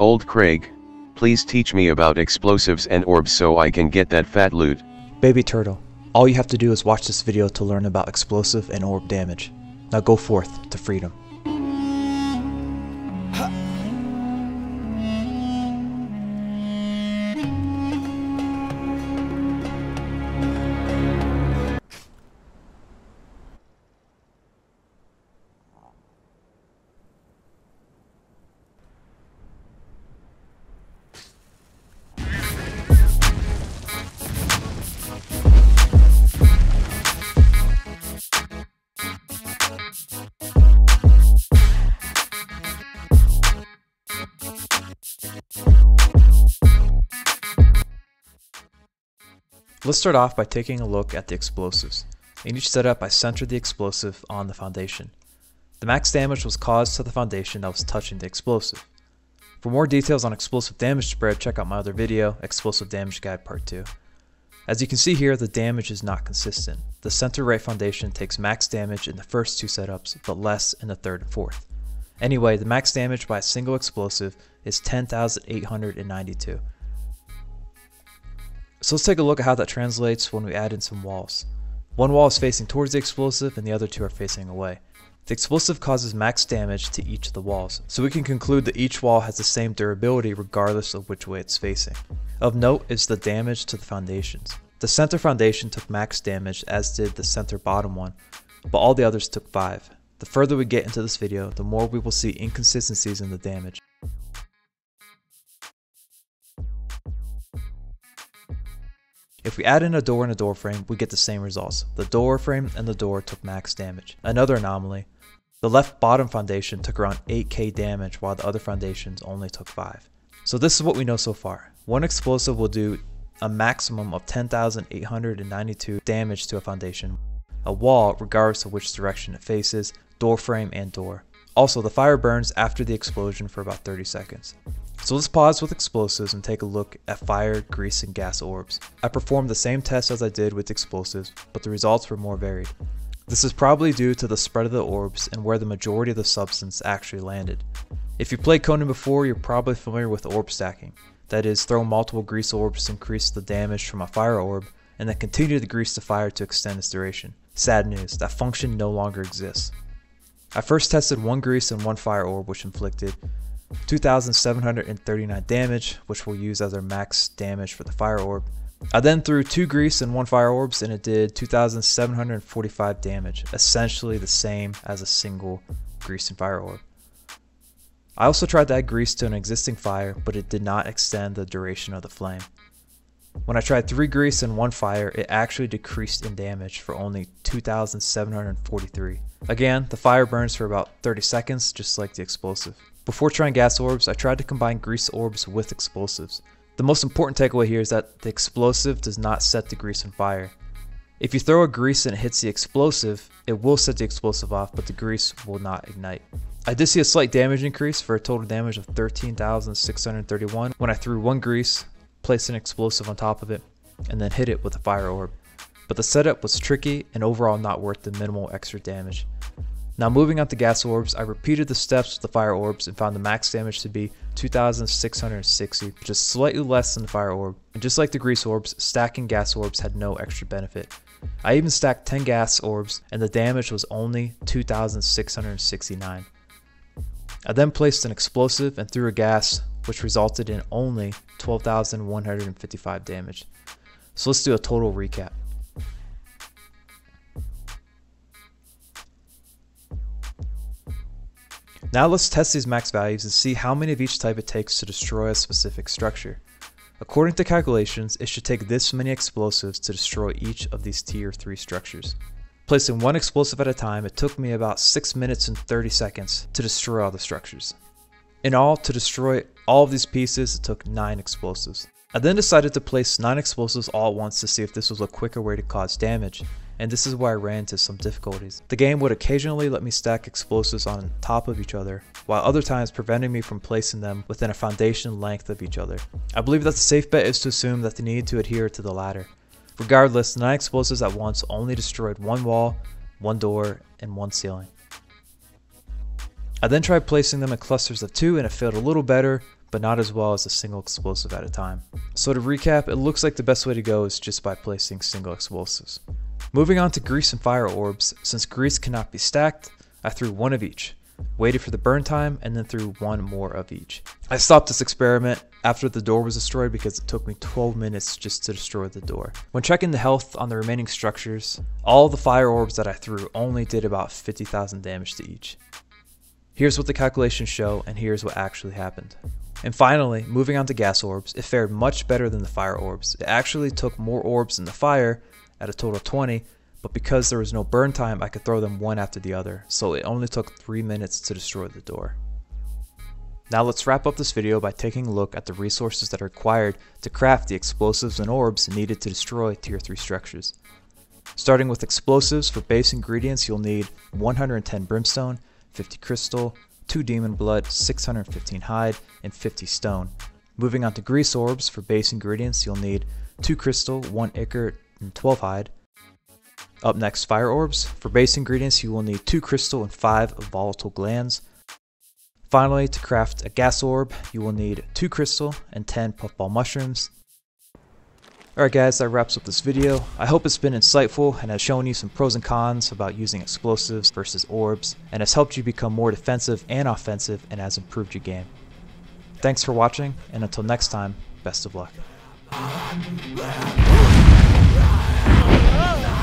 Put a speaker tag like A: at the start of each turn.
A: Old Craig, please teach me about explosives and orbs so I can get that fat loot.
B: Baby Turtle, all you have to do is watch this video to learn about explosive and orb damage. Now go forth to freedom. Let's start off by taking a look at the explosives. In each setup I centered the explosive on the foundation. The max damage was caused to the foundation that was touching the explosive. For more details on explosive damage spread, check out my other video, Explosive Damage Guide Part 2. As you can see here, the damage is not consistent. The center right foundation takes max damage in the first two setups, but less in the third and fourth. Anyway, the max damage by a single explosive is 10,892. So let's take a look at how that translates when we add in some walls. One wall is facing towards the explosive and the other two are facing away. The explosive causes max damage to each of the walls, so we can conclude that each wall has the same durability regardless of which way it's facing. Of note is the damage to the foundations. The center foundation took max damage as did the center bottom one, but all the others took 5. The further we get into this video, the more we will see inconsistencies in the damage. If we add in a door and a door frame, we get the same results. The door frame and the door took max damage. Another anomaly, the left bottom foundation took around 8k damage while the other foundations only took 5. So this is what we know so far. One explosive will do a maximum of 10,892 damage to a foundation, a wall regardless of which direction it faces, door frame and door. Also, the fire burns after the explosion for about 30 seconds. So let's pause with explosives and take a look at fire, grease, and gas orbs. I performed the same test as I did with explosives, but the results were more varied. This is probably due to the spread of the orbs and where the majority of the substance actually landed. If you played Conan before, you're probably familiar with orb stacking. That is, throw multiple grease orbs to increase the damage from a fire orb, and then continue to grease the fire to extend its duration. Sad news, that function no longer exists. I first tested one grease and one fire orb which inflicted 2,739 damage, which we'll use as our max damage for the fire orb. I then threw two grease and one fire orbs and it did 2,745 damage, essentially the same as a single grease and fire orb. I also tried to add grease to an existing fire, but it did not extend the duration of the flame. When I tried 3 grease and 1 fire, it actually decreased in damage for only 2,743. Again, the fire burns for about 30 seconds, just like the explosive. Before trying gas orbs, I tried to combine grease orbs with explosives. The most important takeaway here is that the explosive does not set the grease on fire. If you throw a grease and it hits the explosive, it will set the explosive off, but the grease will not ignite. I did see a slight damage increase for a total damage of 13,631 when I threw one grease, placed an explosive on top of it, and then hit it with a fire orb. But the setup was tricky and overall not worth the minimal extra damage. Now moving on to gas orbs, I repeated the steps with the fire orbs and found the max damage to be 2660, which is slightly less than the fire orb. And just like the grease orbs, stacking gas orbs had no extra benefit. I even stacked 10 gas orbs and the damage was only 2669. I then placed an explosive and threw a gas, which resulted in only 12,155 damage. So let's do a total recap. Now let's test these max values and see how many of each type it takes to destroy a specific structure. According to calculations, it should take this many explosives to destroy each of these tier 3 structures. Placing one explosive at a time, it took me about 6 minutes and 30 seconds to destroy all the structures. In all, to destroy all of these pieces, it took 9 explosives. I then decided to place 9 explosives all at once to see if this was a quicker way to cause damage, and this is where I ran into some difficulties. The game would occasionally let me stack explosives on top of each other, while other times preventing me from placing them within a foundation length of each other. I believe that the safe bet is to assume that they need to adhere to the latter. Regardless, the 9 explosives at once only destroyed one wall, one door, and one ceiling. I then tried placing them in clusters of 2 and it failed a little better, but not as well as a single explosive at a time. So to recap, it looks like the best way to go is just by placing single explosives. Moving on to grease and fire orbs, since grease cannot be stacked, I threw one of each, waited for the burn time, and then threw one more of each. I stopped this experiment after the door was destroyed because it took me 12 minutes just to destroy the door. When checking the health on the remaining structures, all the fire orbs that I threw only did about 50,000 damage to each. Here's what the calculations show, and here's what actually happened. And finally, moving on to gas orbs, it fared much better than the fire orbs. It actually took more orbs than the fire, at a total of 20, but because there was no burn time, I could throw them one after the other, so it only took 3 minutes to destroy the door. Now let's wrap up this video by taking a look at the resources that are required to craft the explosives and orbs needed to destroy tier 3 structures. Starting with explosives, for base ingredients you'll need 110 brimstone, 50 crystal, 2 demon blood, 615 hide, and 50 stone. Moving on to grease orbs, for base ingredients you'll need 2 crystal, 1 ichor, 12 hide. Up next, fire orbs. For base ingredients, you will need 2 crystal and 5 volatile glands. Finally, to craft a gas orb, you will need 2 crystal and 10 puffball mushrooms. Alright guys, that wraps up this video. I hope it's been insightful and has shown you some pros and cons about using explosives versus orbs, and has helped you become more defensive and offensive and has improved your game. Thanks for watching, and until next time, best of luck. 走